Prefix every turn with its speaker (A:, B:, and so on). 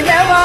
A: never